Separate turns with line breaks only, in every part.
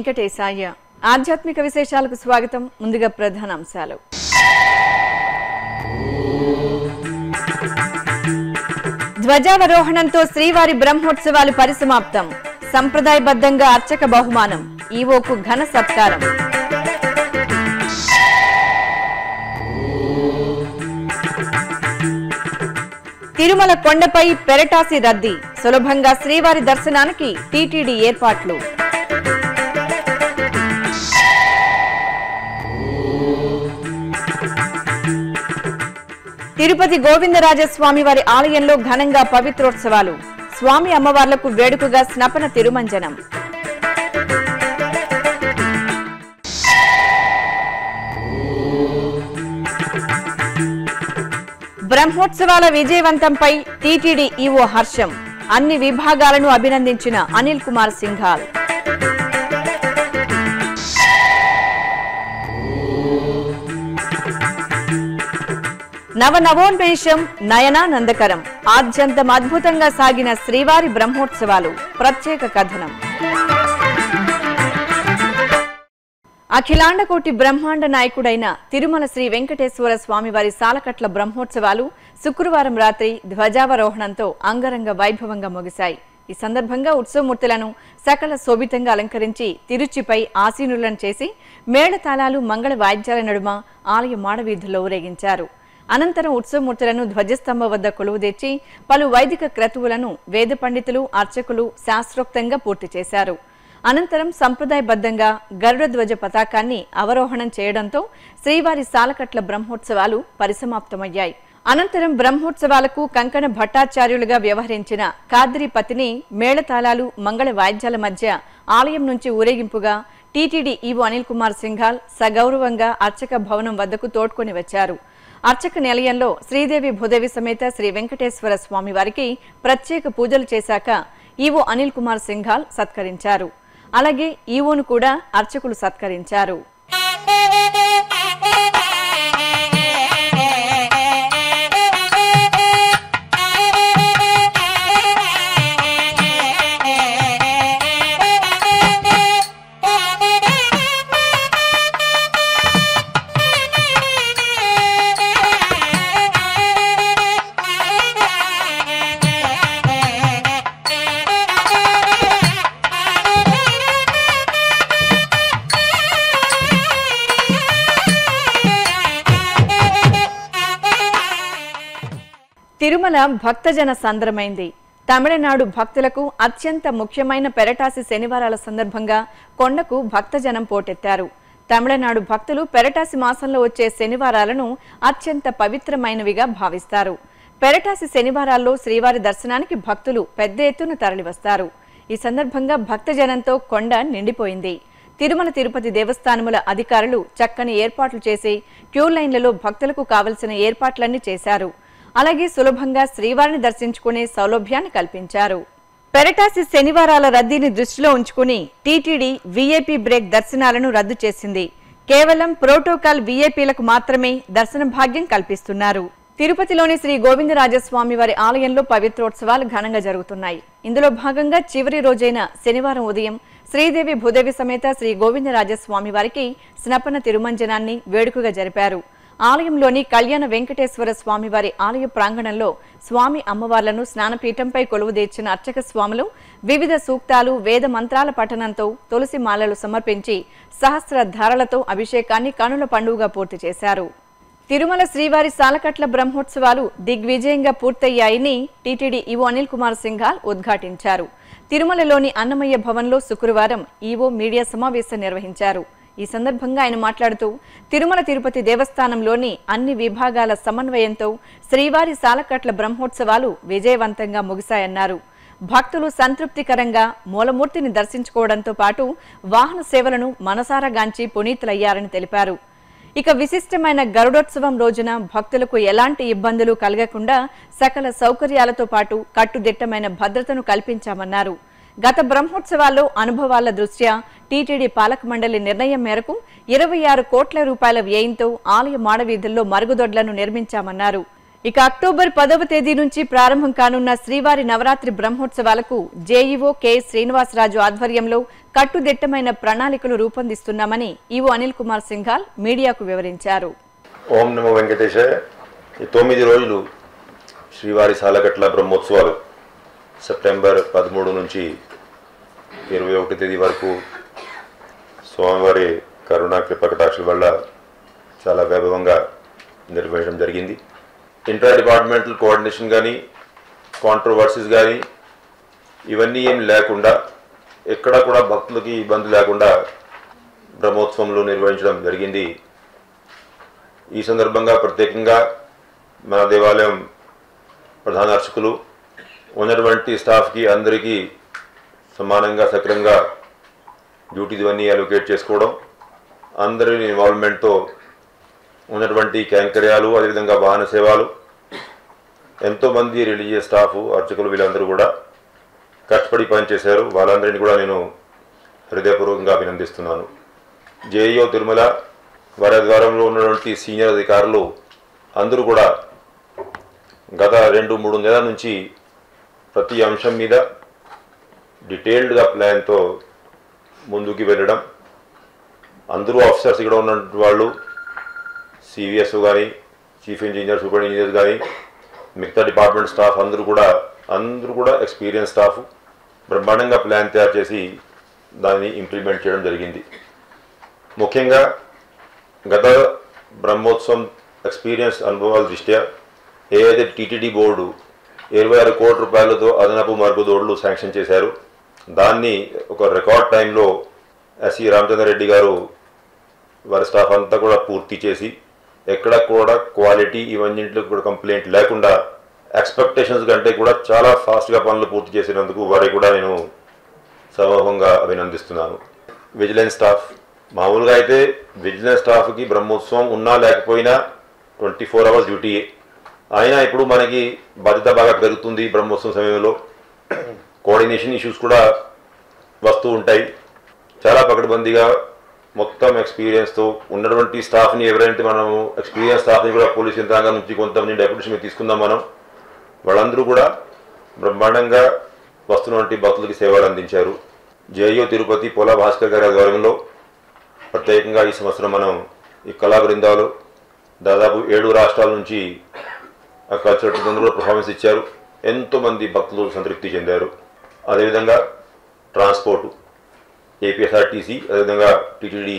వెంకటేశాయ. ఆధ్యాత్మిక విశేషాలకు స్వాగతం. ముందుగా ప్రధాన అంశాలు. ధ్వజావరోహణంతో శ్రీవారి బ్రహ్మోత్సవాలు పరిసమాప్తం. సంప్రదాయబద్ధంగా అర్చక బహుమానం. ఈవోకు ఘన సత్కారం. తిరుమల కొండపై పెరటాసి రద్దీ. సులభంగా శ్రీవారి దర్శనానికి టీటీడీ ఏర్పాట్లు. తిరుపతి గోవిందరాజస్వామి వారి ఆలయంలో ఘనంగా పవిత్రోత్సవాలు. స్వామి అమ్మవార్లకు వేడుకగా స్నపన తిరుమంజనం. బ్రహ్మోత్సవాల విజయవంతంపై టీటీడీ ఈవో హర్షం. అన్ని విభాగాలను అభినందించిన అనిల్ కుమార్ సింఘాల్. నవ నవోన్మేషం నయనానందకరం. ఆద్యంతం అద్భుతంగా సాగిన శ్రీవారి బ్రహ్మోత్సవాలు. ప్రత్యేక కథనం. అఖిలాండకోటి బ్రహ్మాండ నాయకుడైన తిరుమల శ్రీ వెంకటేశ్వర స్వామివారి సాలకట్ల బ్రహ్మోత్సవాలు శుక్రవారం రాత్రి ధ్వజావరోహణంతో అంగరంగ వైభవంగా ముగిశాయి. ఈ సందర్భంగా ఉత్సవమూర్తులను సకల శోభితంగా అలంకరించి తిరుచిపై ఆసీనులను చేసి మేళతాళాలు మంగళ వాయిద్యాల నడుమ ఆలయ మాడవీధుల్లో ఊరేగించారు. అనంతరం ఉత్సవమూర్తులను ధ్వజస్తంభ వద్ద కొలువుదీర్చి పలు వైదిక క్రతువులను వేద పండితులు అర్చకులు శాస్త్రోక్తంగా పూర్తి చేశారు. అనంతరం సంప్రదాయబద్ధంగా గరుడ ధ్వజ పతాకాన్ని అవరోహణం చేయడంతో శ్రీవారి సాలకట్ల బ్రహ్మోత్సవాలు పరిసమాప్తమయ్యాయి. అనంతరం బ్రహ్మోత్సవాలకు కంకణ భట్టాచార్యులుగా వ్యవహరించిన కాద్రిపతిని మేళతాళాలు మంగళ వాయిద్యాల మధ్య ఆలయం నుంచి ఊరేగింపుగా టీటీడీ ఈవో అనిల్ కుమార్ సింఘాల్ సగౌరవంగా అర్చక భవనం వద్దకు తోడ్కొని వచ్చారు. అర్చక నిలయంలో శ్రీదేవి భూదేవి సమేత శ్రీ వెంకటేశ్వర స్వామి వారికి ప్రత్యేక పూజలు చేశాక ఈవో అనిల్ కుమార్ సింఘాల్ సత్కరించారు. అలాగే ఈవోను కూడా అర్చకులు సత్కరించారు. తిరుమల భక్తజన సంద్రమైంది. తమిళనాడు భక్తులకు అత్యంత ముఖ్యమైన పెరటాసి శనివారాల సందర్భంగా కొండకు భక్తజనం పోటెత్తారు. తమిళనాడు భక్తులు పెరటాసి మాసంలో వచ్చే శనివారాలను అత్యంత పవిత్రమైనవిగా భావిస్తారు. పెరటాసి శనివారాల్లో శ్రీవారి దర్శనానికి భక్తులు పెద్ద ఎత్తున తరలివస్తారు. ఈ సందర్భంగా భక్తజనంతో కొండ నిండిపోయింది. తిరుమల తిరుపతి దేవస్థానముల అధికారులు చక్కని ఏర్పాట్లు చేసి క్యూ లైన్లలో భక్తులకు కావలసిన ఏర్పాట్లన్నీ చేశారు. అలాగే సులభంగా శ్రీవారిని దర్శించుకునే సౌలభ్యాన్ని కల్పించారు. పెరటాసి శనివారాల రద్దీని దృష్టిలో ఉంచుకుని టీటీడీ వీఐపీ బ్రేక్ దర్శనాలను రద్దు చేసింది. కేవలం ప్రోటోకాల్ వీఐపీలకు మాత్రమే దర్శన భాగ్యం కల్పిస్తున్నారు. తిరుపతిలోని శ్రీ గోవిందరాజస్వామి వారి ఆలయంలో పవిత్రోత్సవాలు ఘనంగా జరుగుతున్నాయి. ఇందులో భాగంగా చివరి రోజైన శనివారం ఉదయం శ్రీదేవి భూదేవి సమేత శ్రీ గోవిందరాజస్వామి వారికి స్నపన తిరుమంజనాన్ని వేడుకగా జరిపారు. ఆలయంలోని కళ్యాణ వెంకటేశ్వర స్వామివారి ఆలయ ప్రాంగణంలో స్వామి అమ్మవార్లను స్నానపీఠంపై కొలువుదీర్చిన అర్చక స్వాములు వివిధ సూక్తాలు వేద మంత్రాల పఠనంతో తులసి మాలలు సమర్పించి సహస్ర ధారలతో అభిషేకాన్ని కనుల పండుగగా పూర్తి చేశారు. తిరుమల శ్రీవారి సాలకట్ల బ్రహ్మోత్సవాలు దిగ్విజయంగా పూర్తయ్యాయని టీటీడీ ఈవో అనిల్ కుమార్ సింఘాల్ ఉద్ఘాటించారు. తిరుమలలోని అన్నమయ్య భవన్లో శుక్రవారం ఈవో మీడియా సమావేశం నిర్వహించారు. ఈ సందర్భంగా ఆయన మాట్లాడుతూ తిరుమల తిరుపతి దేవస్థానంలోని అన్ని విభాగాల సమన్వయంతో శ్రీవారి సాలకట్ల బ్రహ్మోత్సవాలు విజయవంతంగా ముగిశాయన్నారు. భక్తులు సంతృప్తికరంగా మూలమూర్తిని దర్శించుకోవడంతో పాటు వాహన సేవలను మనసారాగాంచి పునీతులయ్యారని తెలిపారు. ఇక విశిష్టమైన గరుడోత్సవం రోజున భక్తులకు ఎలాంటి ఇబ్బందులు కలగకుండా సకల సౌకర్యాలతో పాటు కట్టుదిట్టమైన భద్రతను కల్పించామన్నారు. గత బ్రహ్మోత్సవాల్లో అనుభవాల దృష్ట్యా టీటీడీ పాలక మండలి నిర్ణయం మేరకు ఇరవై ఆరు కోట్ల రూపాయల వ్యయంతో ఆలయ మాడవీధుల్లో మరుగుదొడ్లను నిర్మించామన్నారు. ఇక అక్టోబర్ పదవ తేదీ నుంచి ప్రారంభం కానున్న శ్రీవారి నవరాత్రి బ్రహ్మోత్సవాలకు జేఈఓ కె శ్రీనివాసరాజు ఆధ్వర్యంలో కట్టుదిట్టమైన ప్రణాళికలు రూపొందిస్తున్నామని ఈవో అనిల్ కుమార్ సింఘాల్ మీడియాకు వివరించారు.
ఓం నమో వెంకటేశాయ తొమ్మిది రోజులు శ్రీవారి సాలగట్ల బ్రహ్మోత్సవాలు సెప్టెంబర్ పదమూడు నుంచి ఇరవై ఒకటి తేదీ వరకు స్వామివారి కరుణా కృపకటాక్షల వల్ల చాలా వైభవంగా నిర్వహించడం జరిగింది. ఇంటర్ డిపార్ట్మెంటల్ కోఆర్డినేషన్ కానీ కాంట్రవర్సీస్ కానీ ఇవన్నీ ఏం లేకుండా ఎక్కడ కూడా భక్తులకి ఇబ్బంది లేకుండా బ్రహ్మోత్సవంలో నిర్వహించడం జరిగింది. ఈ సందర్భంగా ప్రత్యేకంగా మన దేవాలయం ప్రధాన అర్చకులు ఉన్నటువంటి స్టాఫ్కి అందరికీ సమానంగా సక్రంగా డ్యూటీస్ ఇవన్నీ అలొకేట్ చేసుకోవడం అందరి ఇన్వాల్వ్మెంట్తో ఉన్నటువంటి క్యాంకర్యాలు అదేవిధంగా వాహన సేవలు ఎంతోమంది రిలీజియస్ స్టాఫ్ అర్చకులు వీళ్ళందరూ కూడా కష్టపడి పనిచేశారు. వాళ్ళందరినీ కూడా నేను హృదయపూర్వకంగా అభినందిస్తున్నాను. జేఈఓ తిరుమల వారి ఉన్నటువంటి సీనియర్ అధికారులు అందరూ కూడా గత రెండు మూడు నెలల నుంచి ప్రతి అంశం మీద డీటెయిల్డ్గా ప్లాన్తో ముందుకు వెళ్ళడం. అందరూ ఆఫీసర్స్ ఇక్కడ ఉన్న వాళ్ళు సివిఎస్ కానీ చీఫ్ ఇంజనీర్ సూపర్ ఇంజనీర్స్ కానీ మిగతా డిపార్ట్మెంట్ స్టాఫ్ అందరూ కూడా అందరూ కూడా ఎక్స్పీరియన్స్ స్టాఫ్ బ్రహ్మాండంగా ప్లాన్ తయారు చేసి దాన్ని ఇంప్లిమెంట్ చేయడం జరిగింది. ముఖ్యంగా గత బ్రహ్మోత్సవం ఎక్స్పీరియన్స్ అనుభవాల దృష్ట్యా ఏదైతే టీటీడీ బోర్డు ఇరవై ఆరు కోట్ల రూపాయలతో అదనపు మరుగుదోడులు శాంక్షన్ చేశారు. దాన్ని ఒక రికార్డ్ టైంలో ఎస్సి రామచంద్రరెడ్డి గారు వారి స్టాఫ్ అంతా కూడా పూర్తి చేసి ఎక్కడ కూడా క్వాలిటీ ఇవన్నింటిలో కూడా కంప్లైంట్ లేకుండా ఎక్స్పెక్టేషన్స్ కంటే కూడా చాలా ఫాస్ట్గా పనులు పూర్తి చేసినందుకు వారికి కూడా నేను సమూహంగా అభినందిస్తున్నాను. విజిలెన్స్ స్టాఫ్ మామూలుగా అయితే విజిలెన్స్ స్టాఫ్కి బ్రహ్మోత్సవం ఉన్నా లేకపోయినా ట్వంటీ ఫోర్ అవర్స్ డ్యూటీ అయినా ఇప్పుడు మనకి బాధ్యత బాగా పెరుగుతుంది బ్రహ్మోత్సవం సమయంలో. కోఆర్డినేషన్ ఇష్యూస్ కూడా వస్తూ ఉంటాయి. చాలా పకడ్బందీగా మొత్తం ఎక్స్పీరియన్స్తో ఉన్నటువంటి స్టాఫ్ని ఎవరైతే మనం ఎక్స్పీరియన్స్ స్టాఫ్ని కూడా పోలీస్ యంత్రాంగం నుంచి కొంతమంది డెప్యూటేషన్ మీద తీసుకుందాం మనం. వాళ్ళందరూ కూడా బ్రహ్మాండంగా వస్తున్నటువంటి భక్తులకి సేవలు అందించారు. జేయో తిరుపతి పోలా భాస్కర్ గారి ఆధ్వర్యంలో ప్రత్యేకంగా ఈ సంవత్సరం మనం ఈ కళా బృందాలు దాదాపు ఏడు రాష్ట్రాల నుంచి కల్చరల్ ట్రూప్ కూడా పర్ఫార్మెన్స్ ఇచ్చారు. ఎంతోమంది భక్తులు సంతృప్తి చెందారు. అదేవిధంగా ట్రాన్స్పోర్టు ఏపీఎస్ఆర్టీసీ అదేవిధంగా టీటీడీ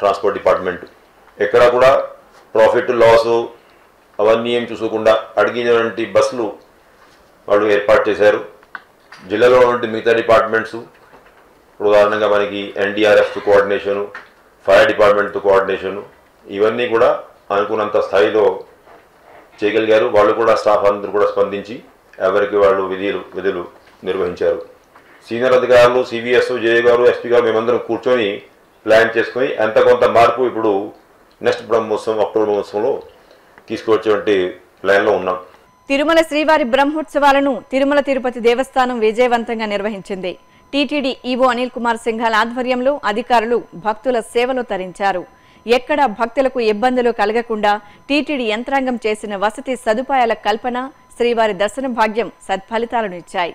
ట్రాన్స్పోర్ట్ డిపార్ట్మెంట్. ఎక్కడా కూడా ప్రాఫిట్ లాస్ అవన్నీ ఏం చూసుకోకుండా అడిగినటువంటి బస్సులు వాళ్ళు ఏర్పాటు చేశారు. జిల్లాలో ఉన్నటువంటి మిగతా డిపార్ట్మెంట్స్ ఇప్పుడు ఉదాహరణంగా మనకి ఎన్డీఆర్ఎఫ్ కోఆర్డినేషను ఫైర్ డిపార్ట్మెంట్తో కోఆర్డినేషను ఇవన్నీ కూడా అనుకున్నంత స్థాయిలో చేయగలిగారు. వాళ్ళు కూడా స్టాఫ్ అందరూ కూడా స్పందించి ఎవరికి వాళ్ళు విధులు విధులు నిర్వహించారు. సీనియర్ అధికారులు సివిఎస్ జే గారు ఎస్పీ గారు మేమందరం కూర్చొని ప్లాన్ చేసుకొని ఎంత కొంత మార్పు ఇప్పుడు నెక్స్ట్ బ్రహ్మోత్సవం అక్టోబర్ మహోత్సవంలో తీసుకువచ్చేటువంటి ప్లాన్లో ఉన్నాం.
తిరుమల శ్రీవారి బ్రహ్మోత్సవాలను తిరుమల తిరుపతి దేవస్థానం విజయవంతంగా నిర్వహించింది. టీటీడీ ఈవో అనిల్ కుమార్ సింఘాల్ ఆధ్వర్యంలో అధికారులు భక్తుల సేవలో తరించారు. ఎక్కడ భక్తులకు ఇబ్బందులు కలగకుండా టీటీడీ యంత్రాంగం చేసిన వసతి సదుపాయాల కల్పన శ్రీవారి దర్శన భాగ్యం సత్ఫలితాలను ఇచ్చాయి.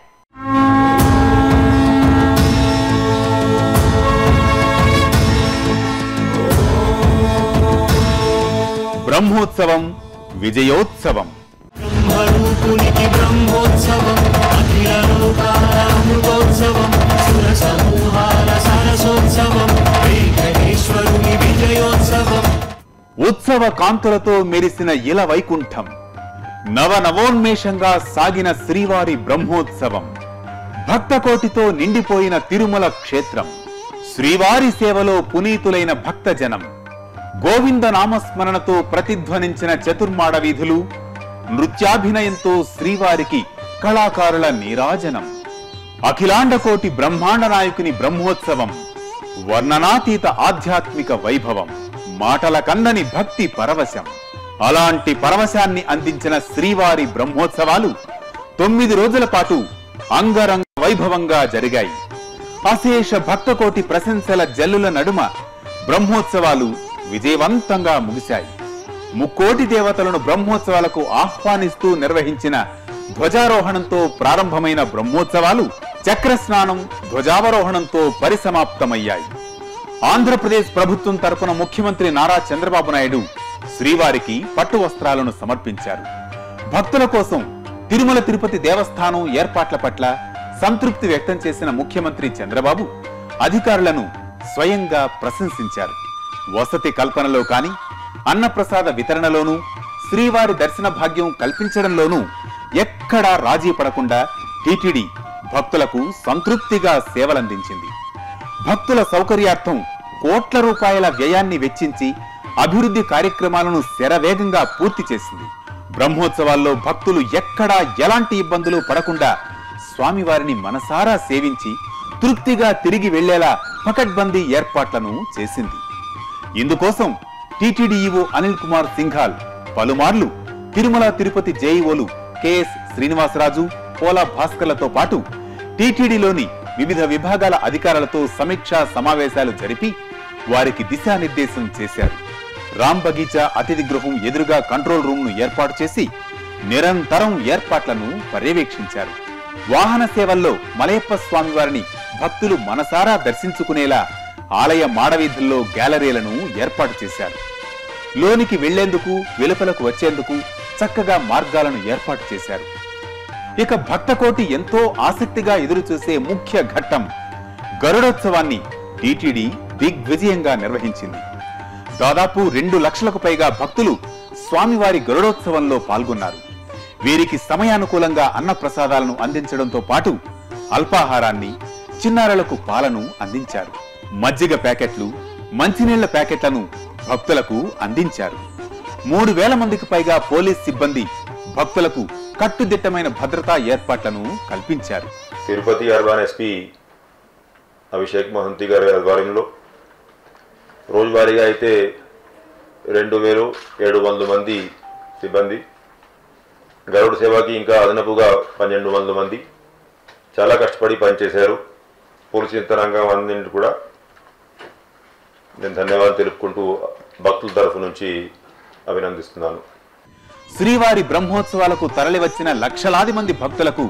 బ్రహ్మోత్సవం విజయోత్సవం.
బ్రహ్మరూపునికి బ్రహ్మోత్సవం అఖిల సుర సమూహాల సరసోత్సవం వెంకటేశ్వరుని
ఉత్సవ కాంతులతో మెరిసిన ఇల వైకుంఠం. నవ నవోన్మేషంగా సాగిన శ్రీవారి బ్రహ్మోత్సవం. భక్తకోటితో నిండిపోయిన తిరుమల క్షేత్రం. శ్రీవారి సేవలో పునీతులైన భక్తజనం. గోవింద నామస్మరణతో ప్రతిధ్వనించిన చతుర్మాడ వీధులు. నృత్యాభినయంతో శ్రీవారికి కళాకారుల నీరాజనం. అఖిలాండకోటి బ్రహ్మాండ నాయకుని బ్రహ్మోత్సవం. వర్ణనాతీత ఆధ్యాత్మిక వైభవం. మాటల కందని భక్తి పరవశం. అలాంటి పరవశాన్ని అందించిన శ్రీవారి బ్రహ్మోత్సవాలు తొమ్మిది రోజుల పాటు అంగరంగ వైభవంగా జరిగాయి. అశేష భక్తకోటి ప్రశంసల జల్లుల నడుమ బ్రహ్మోత్సవాలు విజయవంతంగా ముగిశాయి. ముక్కోటి దేవతలను బ్రహ్మోత్సవాలకు ఆహ్వానిస్తూ నిర్వహించిన ధ్వజారోహణంతో ప్రారంభమైన బ్రహ్మోత్సవాలు చక్ర స్నానం ధ్వజావరోహణంతో పరిసమాప్తమయ్యాయి. ఆంధ్రప్రదేశ్ ప్రభుత్వం తరపున ముఖ్యమంత్రి నారా చంద్రబాబు నాయుడు శ్రీవారికి పట్టు వస్త్రాలను సమర్పించారు. భక్తుల కోసం తిరుమల తిరుపతి దేవస్థానం ఏర్పాట్ల పట్ల సంతృప్తి వ్యక్తం చేసిన ముఖ్యమంత్రి చంద్రబాబు అధికారులను స్వయంగా ప్రశంసించారు. వసతి కల్పనలో కాని అన్నప్రసాద వితరణలోనూ శ్రీవారి దర్శన భాగ్యం కల్పించడంలోనూ ఎక్కడా రాజీ పడకుండా టీటీడీ భక్తులకు సంతృప్తిగా సేవలందించింది. భక్తుల సౌకర్యార్థం కోట్ల రూపాయల వ్యయాన్ని వెచ్చించి అభివృద్ధి కార్యక్రమాలను శరవేగంగా పూర్తి చేసింది. బ్రహ్మోత్సవాల్లో భక్తులు ఎక్కడా ఎలాంటి ఇబ్బందులు పడకుండా స్వామివారిని మనసారా సేవించి తృప్తిగా తిరిగి వెళ్ళేలా పకడ్బందీ ఏర్పాట్లను చేసింది. ఇందుకోసం టీటీడీఈఓ అనిల్ కుమార్ సింఘాల్ పలుమార్లు తిరుమల తిరుపతి జేఈఓలు కెఎస్ శ్రీనివాసరాజు పోలా భాస్కర్లతో పాటు టీటీడీలోని వివిధ విభాగాల అధికారులతో సమీక్షా సమావేశాలు జరిపి వారికి దిశానిర్దేశం చేశారు. రామ్ బగీచా అతిథి గృహం ఎదురుగా కంట్రోల్ రూమ్ను ఏర్పాటు చేసి నిరంతరం ఏర్పాట్లను పర్యవేక్షించారు. వాహన సేవల్లో మలయప్ప స్వామి వారిని భక్తులు మనసారా దర్శించుకునేలా ఆలయ మాడవీధుల్లో గ్యాలరీలను ఏర్పాటు చేశారు. లోనికి వెళ్ళేందుకు వెలుపలకు వచ్చేందుకు చక్కగా మార్గాలను ఏర్పాటు చేశారు. ఇక భక్తకోటి ఎంతో ఆసక్తిగా ఎదురుచూసే ముఖ్య ఘట్టం గరుడోత్సవాన్ని టీటీడీ దిగ్విజయంగా నిర్వహించింది. దాదాపు రెండు లక్షలకు పైగా భక్తులు స్వామివారి గరుడోత్సవంలో పాల్గొన్నారు. వీరికి సమయానుకూలంగా అన్నప్రసాదాలను అందించడంతో పాటు అల్పాహారాన్ని చిన్నారులకు పాలను అందించారు. మజ్జిగ ప్యాకెట్లు మంచినీళ్ళ ప్యాకెట్లను భక్తులకు అందించారు. మూడు వేల మందికి పైగా పోలీస్ సిబ్బంది భక్తులకు కట్టుదిట్టమైన భద్రతా ఏర్పాట్లను కల్పించారు.
తిరుపతి అర్బన్ ఎస్పీ అభిషేక్ మహంతి గారి ఆధ్వర్యంలో రోజువారీగా అయితే రెండు వేలు ఏడు వందల మంది సిబ్బంది గరుడ సేవకి ఇంకా అదనపుగా పన్నెండు వందల మంది చాలా కష్టపడి పనిచేశారు. పోలీసు యంత్రాంగం అన్నింటి కూడా నేను ధన్యవాదాలు తెలుపుకుంటూ భక్తుల తరఫు నుంచి అభినందిస్తున్నాను.
శ్రీవారి బ్రహ్మోత్సవాలకు తరలివచ్చిన లక్షలాది మంది భక్తులకు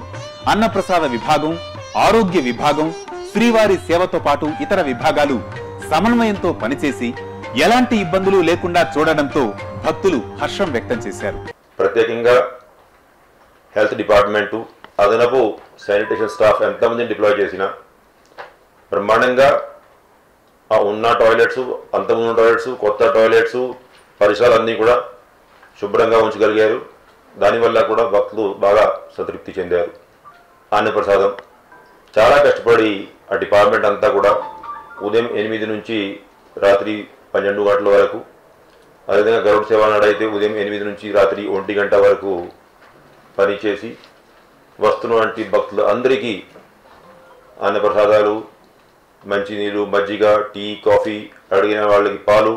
అన్నప్రసాద విభాగం ఆరోగ్య విభాగం శ్రీవారి సేవతో పాటు ఇతర విభాగాలు సమన్వయంతో పనిచేసి ఎలాంటి ఇబ్బందులు లేకుండా చూడడంతో భక్తులు హర్షం వ్యక్తం చేశారు.
ప్రత్యేకంగా హెల్త్ డిపార్ట్మెంటు అదనపు శానిటేషన్ స్టాఫ్ ఎంతమందిని డిప్లాయ్ చేసినా బ్రహ్మాండంగా ఆ ఉన్న టాయిలెట్స్ అంతకుముందు టాయిలెట్స్ కొత్త టాయిలెట్స్ పరిసరాలన్నీ కూడా శుభ్రంగా ఉంచగలిగారు. దానివల్ల కూడా భక్తులు బాగా సంతృప్తి చెందారు. అన్నప్రసాదం చాలా కష్టపడి ఆ డిపార్ట్మెంట్ అంతా కూడా ఉదయం ఎనిమిది నుంచి రాత్రి పన్నెండు గంటల వరకు అదేవిధంగా గరుడ సేవ నాడైతే అయితే ఉదయం ఎనిమిది నుంచి రాత్రి ఒంటి గంట వరకు పనిచేసి వస్తున్నటువంటి భక్తులు అందరికీ అన్నప్రసాదాలు మంచినీళ్ళు మజ్జిగ టీ కాఫీ అడిగిన వాళ్ళకి పాలు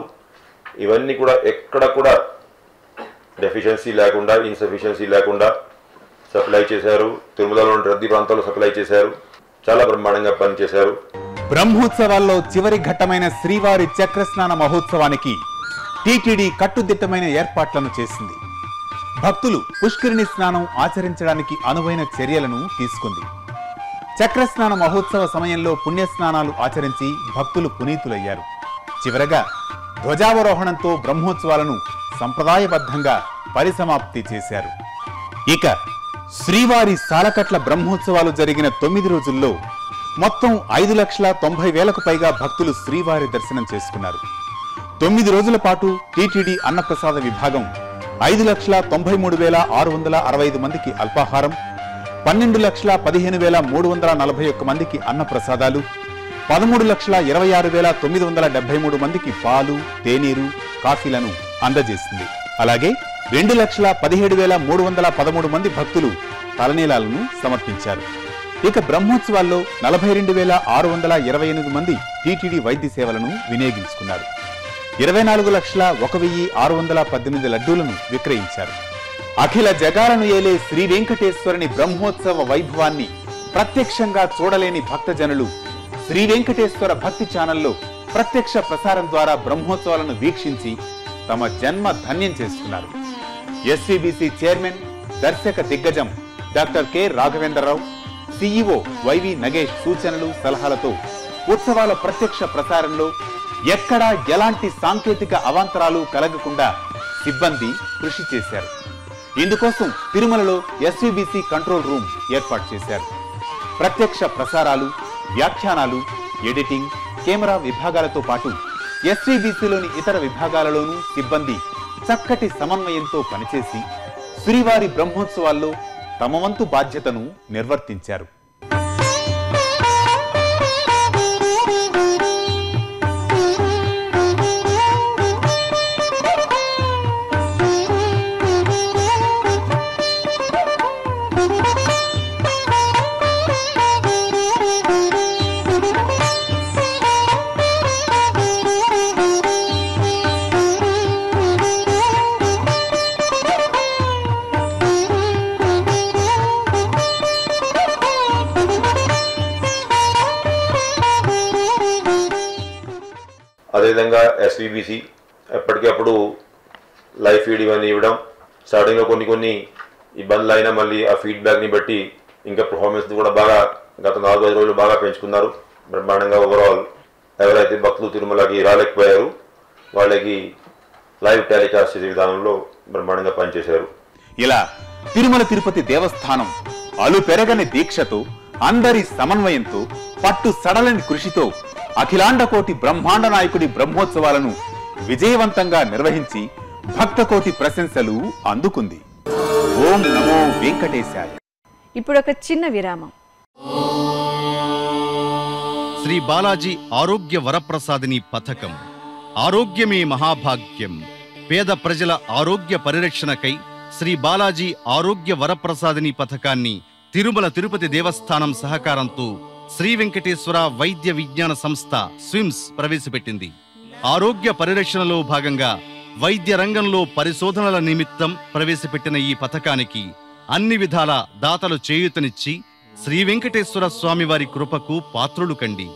ఇవన్నీ కూడా ఎక్కడ కూడా డెఫిషియన్సీ లేకుండా ఇన్సఫిషియన్సీ లేకుండా సప్లై చేశారు. తిరుమలలోని రద్దీ ప్రాంతాల్లో సప్లై చేశారు. చాలా బ్రహ్మాండంగా పనిచేశారు.
బ్రహ్మోత్సవాల్లో చివరి ఘట్టమైన శ్రీవారి చక్రస్నాన మహోత్సవానికి టీటీడీ కట్టుదిట్టమైన ఏర్పాట్లను చేసింది. భక్తులు పుష్కరిణి స్నానం ఆచరించడానికి అనువైన చర్యలను తీసుకుంది. చక్రస్నాన మహోత్సవ సమయంలో పుణ్యస్నానాలు ఆచరించి భక్తులు పునీతులయ్యారు. చివరగా ధ్వజావరోహణంతో బ్రహ్మోత్సవాలను సంప్రదాయబద్ధంగా పరిసమాప్తి చేశారు. ఇక శ్రీవారి సాలకట్ల బ్రహ్మోత్సవాలు జరిగిన తొమ్మిది రోజుల్లో మొత్తం ఐదు లక్షల తొంభై వేలకు పైగా భక్తులు శ్రీవారి దర్శనం చేసుకున్నారు. తొమ్మిది రోజుల పాటు టీటీడీ అన్నప్రసాద విభాగం ఐదు లక్షల తొంభై మూడు వేల ఆరు వందల అరవై ఐదు మందికి అల్పాహారం పన్నెండు లక్షల పదిహేను వేల మూడు వందల నలభై ఒక్క మందికి అన్నప్రసాదాలు పదమూడు లక్షల ఇరవై ఆరు వేల తొమ్మిది వందల డెబ్బై మూడు మందికి పాలు తేనీరు కాఫీలను అందజేసింది. అలాగే రెండు లక్షల పదిహేడు వేల మూడు వందల పదమూడు మంది భక్తులు తలనీలాలను సమర్పించారు. ఇక బ్రహ్మోత్సవాల్లో నలభై రెండు వేల ఆరు వందల ఇరవై ఎనిమిది మంది టీటీడీ వైద్య సేవలను వినియోగించుకున్నారు. ఇరవై నాలుగు లక్షల ఒక వెయ్యి ఆరు వందల పద్దెనిమిది లడ్డూలను విక్రయించారు. అఖిల జగాలను ఏలే శ్రీ వెంకటేశ్వరుని బ్రహ్మోత్సవ వైభవాన్ని ప్రత్యక్షంగా చూడలేని భక్తజనులు శ్రీ వెంకటేశ్వర భక్తి ఛానల్లో ప్రత్యక్ష ప్రసారం ద్వారా బ్రహ్మోత్సవాలను వీక్షించి తమ జన్మ ధన్యం చేసుకున్నారు. ఎస్వీబీసీ చైర్మన్ దర్శక దిగ్గజం doctor K. Raghavendra Rao CEO YV Nagesh సూచనలు సలహాలతో ఉత్సవాల ప్రత్యక్ష ప్రసారంలో ఎక్కడా ఎలాంటి సాంకేతిక అవాంతరాలు కలగకుండా సిబ్బంది కృషి చేశారు. ఇందుకోసం తిరుమలలో ఎస్వీబీసీ కంట్రోల్ రూమ్ ఏర్పాటు చేశారు. ప్రత్యక్ష ప్రసారాలు వ్యాఖ్యానాలు ఎడిటింగ్ కెమెరా విభాగాలతో పాటు ఎస్వీబీసీలోని ఇతర విభాగాలలోనూ సిబ్బంది చక్కటి సమన్వయంతో పనిచేసి శ్రీవారి బ్రహ్మోత్సవాల్లో తమ వంతు బాధ్యతను నిర్వర్తించారు.
స్టార్టింగ్లో కొన్ని కొన్ని ఇబ్బందులు అయినా మళ్ళీ ఆ ఫీడ్బ్యాక్ని బట్టి ఇంకా పర్ఫార్మెన్స్ కూడా బాగా గత నాలుగు ఐదు రోజులు బాగా పెంచుకున్నారు. బ్రహ్మాండంగా ఓవరాల్ ఎవరైతే భక్తులు తిరుమలకి రాలేకపోయారు వాళ్ళకి లైవ్ టెలికాస్ట్ చేసే విధానంలో బ్రహ్మాండంగా పనిచేశారు.
ఇలా తిరుమల తిరుపతి దేవస్థానం అలు పెరగని దీక్షతో అందరి సమన్వయంతో పట్టు సడలని కృషితో అఖిలాండకోటి బ్రహ్మాండ నాయకుడి బ్రహ్మోత్సవాలను విజయవంతంగా నిర్వహించి భక్తకోటి ప్రశంసలు అందుకుంది. ఓం నమో వెంకటేశాయ.
ఇప్పుడు ఒక చిన్న విరామం.
శ్రీ బాలాజీ ఆరోగ్య వరప్రసాదిని పథకం. ఆరోగ్యమే మహాభాగ్యం. పేద ప్రజల ఆరోగ్య పరిరక్షణకై శ్రీ బాలాజీ ఆరోగ్య వరప్రసాదిని పథకాన్ని తిరుమల తిరుపతి దేవస్థానం సహకారంతో శ్రీ వెంకటేశ్వర వైద్య విజ్ఞాన సంస్థ స్విమ్స్ ప్రవేశపెట్టింది. ఆరోగ్య పరిరక్షణలో భాగంగా వైద్య రంగంలో పరిశోధనల నిమిత్తం ప్రవేశపెట్టిన ఈ పథకానికి అన్ని విధాల దాతలు చేయూతనిచ్చి శ్రీ వెంకటేశ్వర స్వామి వారి కృపకు పాత్రులు కండి.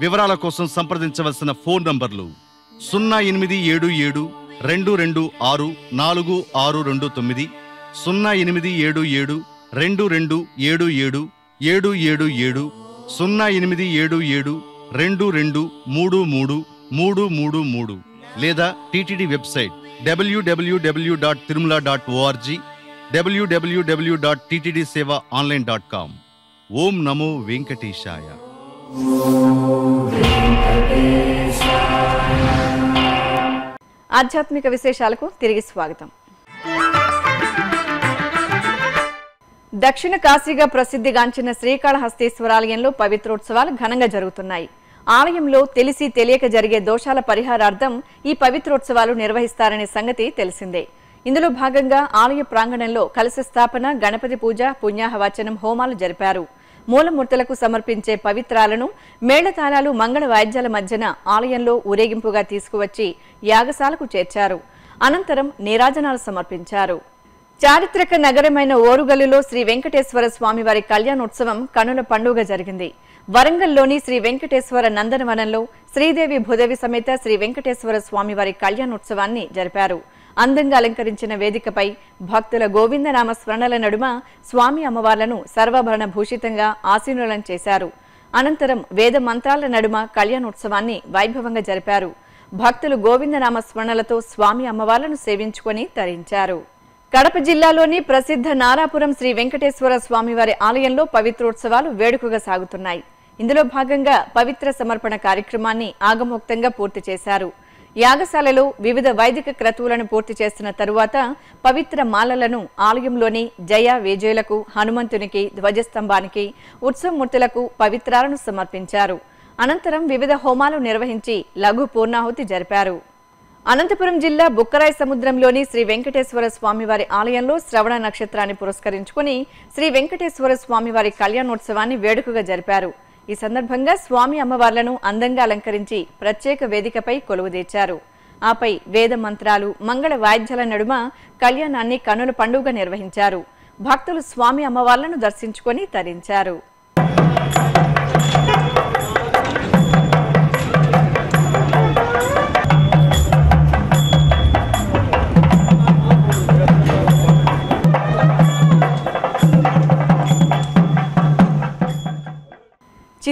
వివరాల కోసం సంప్రదించవలసిన ఫోన్ నంబర్లు సున్నా ఎనిమిది ఏడు ఏడు రెండు రెండు ఆరు నాలుగు ఆరు రెండు తొమ్మిది సున్నా ఎనిమిది ఏడు ఏడు రెండు రెండు ఏడు ఏడు ఏడు ఏడు ఏడు సున్నా ఎనిమిది ఏడు ఏడు రెండు రెండు మూడు మూడు మూడు మూడు మూడు. లేదా TTD website WWW dot Tirumala dot ORG WWW dot TTD seva online dot com. ఓం నమో వెంకటేశాయ.
ఆధ్యాత్మిక విశేషాలకు తిరిగి స్వాగతం. దక్షిణ కాశీగా ప్రసిద్ధిగాంచిన శ్రీకాళహస్తీశ్వరాలయంలో పవిత్రోత్సవాలు ఘనంగా జరుగుతున్నాయి. ఆలయంలో తెలిసి తెలియక జరిగే దోషాల పరిహారార్థం ఈ పవిత్రోత్సవాలు నిర్వహిస్తారనే సంగతి తెలిసిందే. ఇందులో భాగంగా ఆలయ ప్రాంగణంలో కలశ స్థాపన గణపతి పూజ పుణ్యాహవచనం హోమాలు జరిపారు. మూలమూర్తులకు సమర్పించే పవిత్రాలను మేళతాళాలు మంగళ వాయిద్యాల మధ్యన ఆలయంలో ఊరేగింపుగా తీసుకువచ్చి యాగశాలకు చేర్చారు. అనంతరం నీరాజనాలు సమర్పించారు. చారిత్రక నగరమైన ఓరుగల్లులో శ్రీ వెంకటేశ్వర స్వామివారి కళ్యాణోత్సవం కనుల పండుగ జరిగింది. వరంగల్లోని శ్రీ వెంకటేశ్వర నందనవనంలో శ్రీదేవి భూదేవి సమేత శ్రీ వెంకటేశ్వర స్వామివారి కళ్యాణోత్సవాన్ని జరిపారు. అందంగా అలంకరించిన వేదికపై భక్తుల గోవిందనామ స్మరణల నడుమ స్వామి అమ్మవార్లను సర్వాభరణ భూషితంగా ఆశీనులను చేశారు. అనంతరం వేద మంత్రాల నడుమ కళ్యాణోత్సవాన్ని వైభవంగా జరిపారు. భక్తులు గోవిందనామ స్మరణలతో స్వామి అమ్మవార్లను సేవించుకొని తరించారు. కడప జిల్లాలోని ప్రసిద్ధ నారాపురం శ్రీ వెంకటేశ్వర స్వామివారి ఆలయంలో పవిత్రోత్సవాలు వేడుకగా సాగుతున్నాయి. ఇందులో భాగంగా పవిత్ర సమర్పణ కార్యక్రమాన్ని ఆగమోక్తంగా పూర్తి చేశారు. యాగశాలలో వివిధ వైదిక క్రతువులను పూర్తి చేసిన తరువాత పవిత్ర మాలలను ఆలయంలోని జయ విజయులకు హనుమంతునికి ధ్వజస్తంభానికి ఉత్సవమూర్తులకు పవిత్రాలను సమర్పించారు. అనంతరం వివిధ హోమాలు నిర్వహించి లఘు పూర్ణాహుతి జరిపారు. అనంతపురం జిల్లా బుక్కరాయి సముద్రంలోని శ్రీ వెంకటేశ్వర స్వామివారి ఆలయంలో శ్రవణ నక్షత్రాన్ని పురస్కరించుకుని శ్రీ వెంకటేశ్వర స్వామివారి కళ్యాణోత్సవాన్ని వేడుకగా జరిపారు. ఈ సందర్భంగా స్వామి అమ్మవార్లను అందంగా అలంకరించి ప్రత్యేక వేదికపై కొలువుదీర్చారు ఆపై వేద మంత్రాలు మంగళ వాయిద్యాల నడుమ కళ్యాణాన్ని కనుల పండుగ నిర్వహించారు. భక్తులు స్వామి అమ్మవార్లను దర్శించుకొని తరించారు.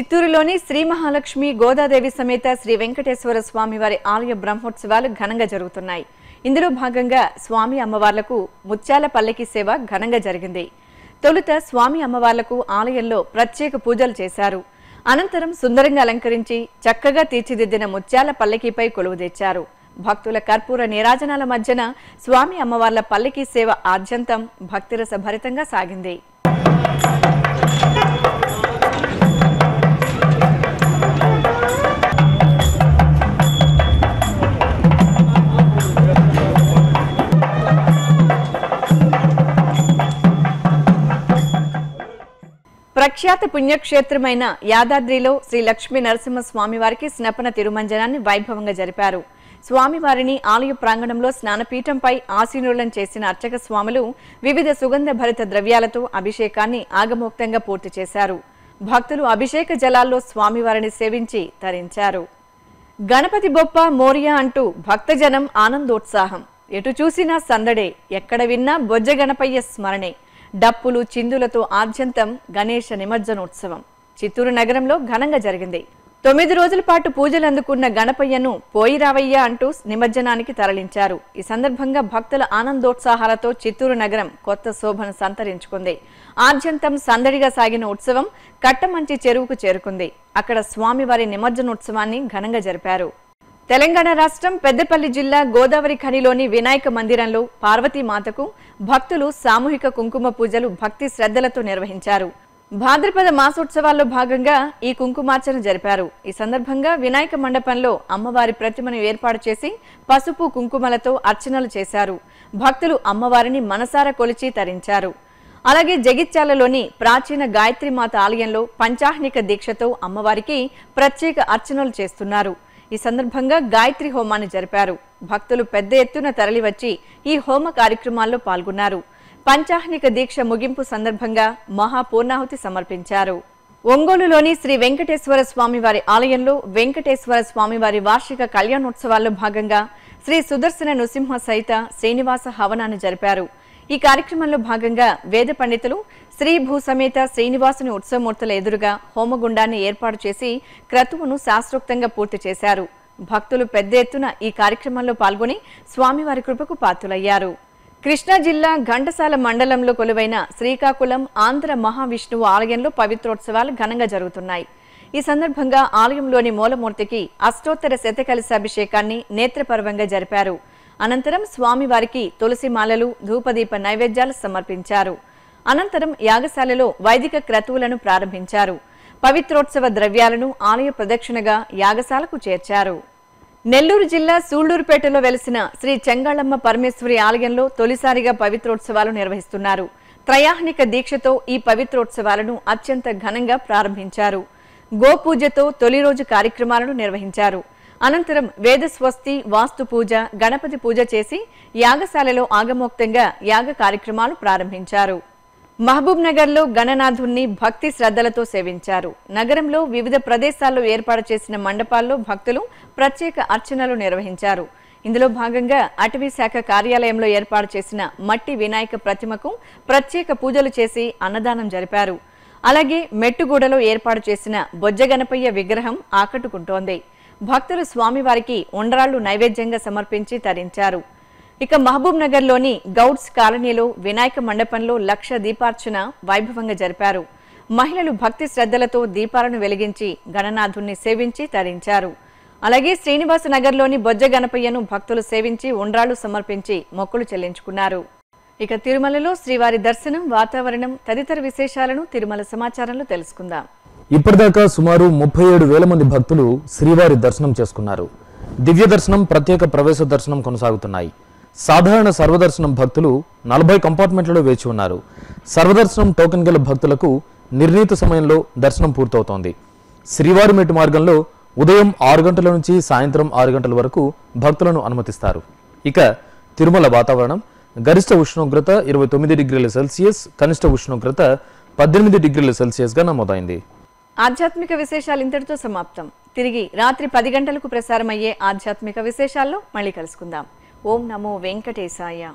చిత్తూరులోని శ్రీ మహాలక్ష్మి గోదాదేవి సమేత శ్రీ వెంకటేశ్వర స్వామి వారి ఆలయ బ్రహ్మోత్సవాలు ఘనంగా జరుగుతున్నాయి. ఇందులో భాగంగా స్వామి అమ్మవార్లకు ముత్యాల పల్లకి సేవ ఘనంగా జరిగింది. తొలుత స్వామి అమ్మవార్లకు ఆలయంలో ప్రత్యేక పూజలు చేశారు. అనంతరం సుందరంగా అలంకరించి చక్కగా తీర్చిదిద్దిన ముత్యాల పల్లకీపై కొలువు తెచ్చారు. భక్తుల కర్పూర నీరాజనాల మధ్యన స్వామి అమ్మవార్ల పల్లకీ సేవ ఆద్యంతం భక్తిరస భరితంగా సాగింది. ప్రఖ్యాత పుణ్యక్షేత్రమైన యాదాద్రిలో శ్రీ లక్ష్మీ నరసింహ స్వామివారికి స్నపన తిరుమంజనాన్ని వైభవంగా జరిపారు. స్వామివారిని ఆలయ ప్రాంగణంలో స్నానపీఠంపై ఆశీనులను చేసిన అర్చక స్వాములు వివిధ సుగంధ భరిత ద్రవ్యాలతో అభిషేకాన్ని ఆగమోక్తంగా పూర్తి చేశారు. భక్తులు అభిషేక జలాల్లో స్వామివారిని సేవించి తరించారు. గణపతి బొప్ప మోరియా అంటూ భక్తజనం ఆనందోత్సాహం. ఎటు చూసినా సందడే ఎక్కడ విన్నా బొజ్జ గణపయ్య స్మరణే. డప్పులు చిందులతో ఆద్యంతం గణేష నిమజ్జనోత్సవం. చిత్తూరు నగరంలో ఘనంగా జరిగింది. తొమ్మిది రోజుల పాటు పూజలు అందుకున్న గణపయ్యను పోయి రావయ్యా అంటూ నిమజ్జనానికి తరలించారు. ఈ సందర్భంగా భక్తుల ఆనందోత్సాహాలతో చిత్తూరు నగరం కొత్త శోభను సంతరించుకుంది. ఆద్యంతం సందడిగా సాగిన ఉత్సవం కట్టమంచి చెరువుకు చేరుకుంది. అక్కడ స్వామివారి నిమజ్జనోత్సవాన్ని ఘనంగా జరిపారు. తెలంగాణ రాష్ట్రం పెద్దపల్లి జిల్లా గోదావరి ఖనిలోని వినాయక మందిరంలో పార్వతీమాతకు భక్తులు సామూహిక కుంకుమ పూజలు భక్తి శ్రద్ధలతో నిర్వహించారు. భాద్రపద మాసోత్సవాల్లో భాగంగా ఈ కుంకుమార్చన జరిపారు. ఈ సందర్భంగా వినాయక మండపంలో అమ్మవారి ప్రతిమను ఏర్పాటు చేసి పసుపు కుంకుమలతో అర్చనలు చేశారు. భక్తులు అమ్మవారిని మనసారా కొలిచి తరించారు. అలాగే జగిత్యాలలోని ప్రాచీన గాయత్రీమాత ఆలయంలో పంచాహ్నిక దీక్షతో అమ్మవారికి ప్రత్యేక అర్చనలు చేస్తున్నారు. ఈ సందర్భంగా గాయత్రి హోమాన్ని జరిపారు. భక్తులు పెద్ద ఎత్తున తరలివచ్చి ఈ హోమ కార్యక్రమాల్లో పాల్గొన్నారు. పంచాహ్నిక దీక్ష ముగింపు సందర్భంగా మహాపూర్ణాహుతి సమర్పించారు. ఒంగోలులోని శ్రీ వెంకటేశ్వర స్వామివారి ఆలయంలో వెంకటేశ్వర స్వామివారి వార్షిక కళ్యాణోత్సవాల్లో భాగంగా శ్రీ సుదర్శన నృసింహ సహిత శ్రీనివాస హవనాన్ని జరిపారు. ఈ కార్యక్రమంలో భాగంగా వేద పండితులు శ్రీ భూసమేత శ్రీనివాసుని ఉత్సవమూర్తుల ఎదురుగా హోమగుండాన్ని ఏర్పాటు చేసి క్రతువును శాస్త్రోక్తంగా పూర్తి చేశారు. భక్తులు పెద్ద ఎత్తున ఈ కార్యక్రమంలో పాల్గొని స్వామివారి కృపకు పాత్రులయ్యారు. కృష్ణా జిల్లా ఘంటసాల మండలంలో కొలువైన శ్రీకాకుళం ఆంధ్ర మహావిష్ణువు ఆలయంలో పవిత్రోత్సవాలు ఘనంగా జరుగుతున్నాయి. ఈ సందర్భంగా ఆలయంలోని మూలమూర్తికి అష్టోత్తర శతకలశాభిషేకాన్ని నేత్రపర్వంగా జరిపారు. అనంతరం స్వామివారికి తులసి మాలలు ధూపదీప నైవేద్యాలు సమర్పించారు. అనంతరం యాగశాలలో వైదిక క్రతువులను ప్రారంభించారు. పవిత్రోత్సవ ద్రవ్యాలను ఆలయ ప్రదక్షిణగా యాగశాలకు చేర్చారు. నెల్లూరు జిల్లా సూళ్ళూరుపేటలో వెలిసిన శ్రీ చెంగాళమ్మ పరమేశ్వరి ఆలయంలో తొలిసారిగా పవిత్రోత్సవాలు నిర్వహిస్తున్నారు. త్రయాహ్నిక దీక్షతో ఈ పవిత్రోత్సవాలను అత్యంత ఘనంగా ప్రారంభించారు. గోపూజతో తొలి రోజు కార్యక్రమాలను నిర్వహించారు. అనంతరం వేదస్వస్తి వాస్తు పూజ గణపతి పూజ చేసి యాగశాలలో ఆగమోక్తంగా యాగ కార్యక్రమాలు ప్రారంభించారు. మహబూబ్ నగర్లో గణనాథుణ్ణి భక్తి శ్రద్ధలతో సేవించారు. నగరంలో వివిధ ప్రదేశాల్లో ఏర్పాటు చేసిన మండపాల్లో భక్తులు ప్రత్యేక అర్చనలు నిర్వహించారు. ఇందులో భాగంగా అటవీ శాఖ కార్యాలయంలో ఏర్పాటు చేసిన మట్టి వినాయక ప్రతిమకు ప్రత్యేక పూజలు చేసి అన్నదానం జరిపారు. అలాగే మెట్టుగూడలో ఏర్పాటు చేసిన బొజ్జగణపయ్య విగ్రహం ఆకట్టుకుంటోంది. భక్తులు స్వామివారికి ఉండరాళ్ళు నైవేద్యంగా సమర్పించి తరించారు. ఇక మహబూబ్ నగర్లోని గౌడ్స్ కాలనీలో వినాయక మండపంలో లక్ష దీపార్చన వైభవంగా జరిపారు. మహిళలు భక్తి శ్రద్ధలతో దీపాలను వెలిగించి గణనాథుణ్ణి సేవించి తరించారు. అలాగే శ్రీనివాస నగర్లోని బొజ్జ గణపయ్యను భక్తులు సేవించి ఉండ్రాళ్ళు సమర్పించి మొక్కులు చెల్లించుకున్నారు. ఇక తిరుమలలో శ్రీవారి దర్శనం వాతావరణం తదితర విశేషాలను తిరుమల సమాచారంలో తెలుసుకుందాం.
ఇప్పటిదాకా సుమారు ముప్పై ఏడు వేల మంది భక్తులు శ్రీవారి దర్శనం చేసుకున్నారు. దివ్య దర్శనం ప్రత్యేక ప్రవేశ దర్శనం కొనసాగుతున్నాయి. సాధారణ సర్వదర్శనం భక్తులు నలభై కంపార్ట్మెంట్లలో వేచి ఉన్నారు. సర్వదర్శనం టోకెన్ గల భక్తులకు నిర్ణీత సమయంలో దర్శనం పూర్తవుతోంది. శ్రీవారి మెట్టు మార్గంలో ఉదయం ఆరు గంటల నుంచి సాయంత్రం ఆరు గంటల వరకు భక్తులను అనుమతిస్తారు. ఇక తిరుమల వాతావరణం. గరిష్ట ఉష్ణోగ్రత ఇరవై తొమ్మిది డిగ్రీల సెల్సియస్ కనిష్ట ఉష్ణోగ్రత పద్దెనిమిది డిగ్రీల సెల్సియస్గా నమోదైంది.
ఆధ్యాత్మిక విశేషాలు ఇంతటితో సమాప్తం. తిరిగి రాత్రి పది గంటలకు ప్రసారమయ్యే ఆధ్యాత్మిక విశేషాల్లో మళ్ళీ కలుసుకుందాం. ఓం నమో వెంకటేశాయ.